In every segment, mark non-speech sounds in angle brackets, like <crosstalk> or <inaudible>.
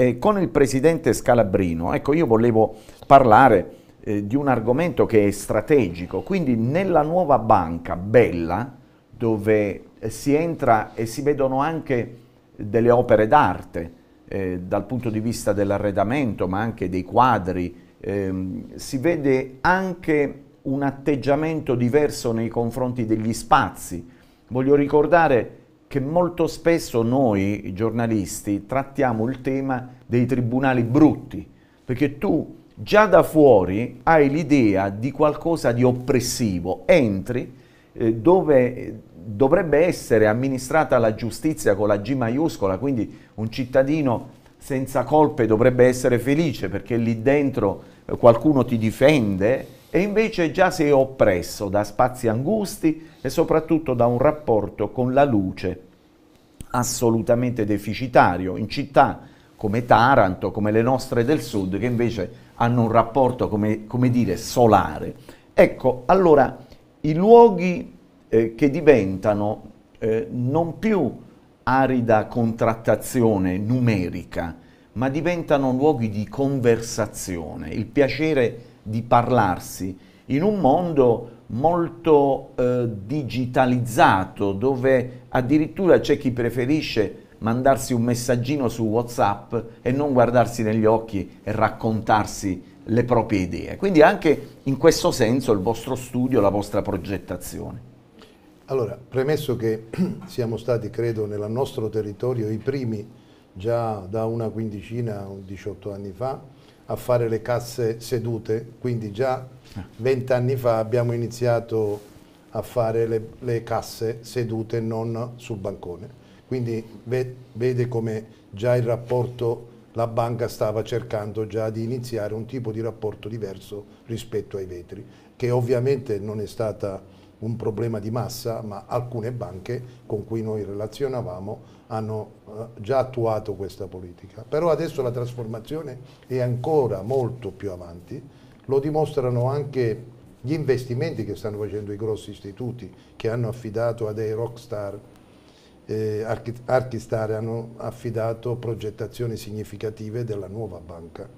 eh, con il presidente Scalabrino, ecco io volevo parlare eh, di un argomento che è strategico, quindi nella nuova banca bella, dove eh, si entra e si vedono anche delle opere d'arte, eh, dal punto di vista dell'arredamento, ma anche dei quadri, ehm, si vede anche un atteggiamento diverso nei confronti degli spazi. Voglio ricordare che molto spesso noi giornalisti trattiamo il tema dei tribunali brutti, perché tu già da fuori hai l'idea di qualcosa di oppressivo, entri eh, dove dovrebbe essere amministrata la giustizia con la G maiuscola, quindi un cittadino senza colpe dovrebbe essere felice perché lì dentro eh, qualcuno ti difende e invece già sei oppresso da spazi angusti e soprattutto da un rapporto con la luce assolutamente deficitario in città come Taranto, come le nostre del sud, che invece hanno un rapporto, come, come dire, solare. Ecco, allora, i luoghi eh, che diventano eh, non più arida contrattazione numerica, ma diventano luoghi di conversazione, il piacere di parlarsi in un mondo molto eh, digitalizzato dove addirittura c'è chi preferisce mandarsi un messaggino su Whatsapp e non guardarsi negli occhi e raccontarsi le proprie idee. Quindi anche in questo senso il vostro studio, la vostra progettazione. Allora, premesso che <clears throat> siamo stati, credo, nel nostro territorio i primi già da una quindicina, 18 anni fa, a fare le casse sedute, quindi già 20 anni fa abbiamo iniziato a fare le, le casse sedute non sul bancone. Quindi vede come già il rapporto, la banca stava cercando già di iniziare un tipo di rapporto diverso rispetto ai vetri, che ovviamente non è stata un problema di massa, ma alcune banche con cui noi relazionavamo hanno eh, già attuato questa politica. Però adesso la trasformazione è ancora molto più avanti, lo dimostrano anche gli investimenti che stanno facendo i grossi istituti che hanno affidato a dei rockstar, eh, Archistar hanno affidato progettazioni significative della nuova banca.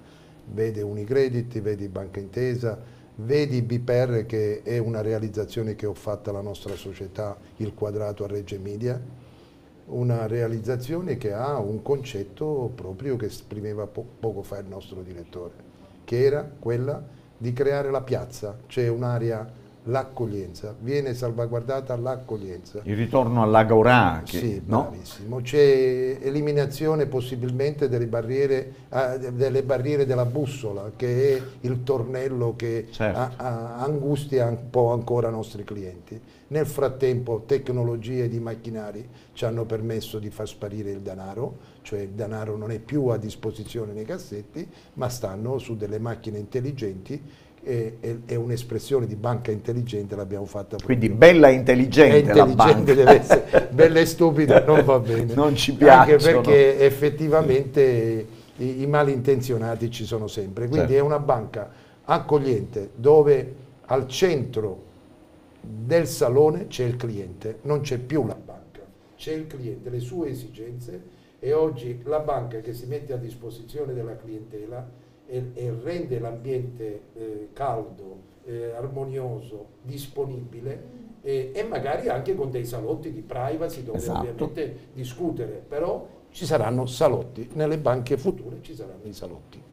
Vede Unicredit, vedi Banca Intesa, Vedi BPR che è una realizzazione che ho fatto alla nostra società, il quadrato a Reggio Emilia, una realizzazione che ha un concetto proprio che esprimeva po poco fa il nostro direttore, che era quella di creare la piazza, cioè un'area l'accoglienza, viene salvaguardata l'accoglienza. Il ritorno all'Agorà. Sì, no? bravissimo. C'è eliminazione possibilmente delle barriere, eh, delle barriere, della bussola, che è il tornello che certo. a, a, angustia un po' ancora i nostri clienti. Nel frattempo tecnologie di macchinari ci hanno permesso di far sparire il denaro, cioè il denaro non è più a disposizione nei cassetti, ma stanno su delle macchine intelligenti è, è, è un'espressione di banca intelligente, l'abbiamo fatta proprio. Quindi bella e intelligente, intelligente deve essere, <laughs> bella e stupida non va bene. Non ci piace. Anche perché effettivamente i, i malintenzionati ci sono sempre. Quindi certo. è una banca accogliente dove al centro del salone c'è il cliente, non c'è più la banca, c'è il cliente, le sue esigenze e oggi la banca che si mette a disposizione della clientela e, e rende l'ambiente eh, caldo, eh, armonioso, disponibile e, e, magari anche con dei salotti di privacy dove esatto. ovviamente discutere, però ci saranno salotti, nelle banche future ci saranno i salotti.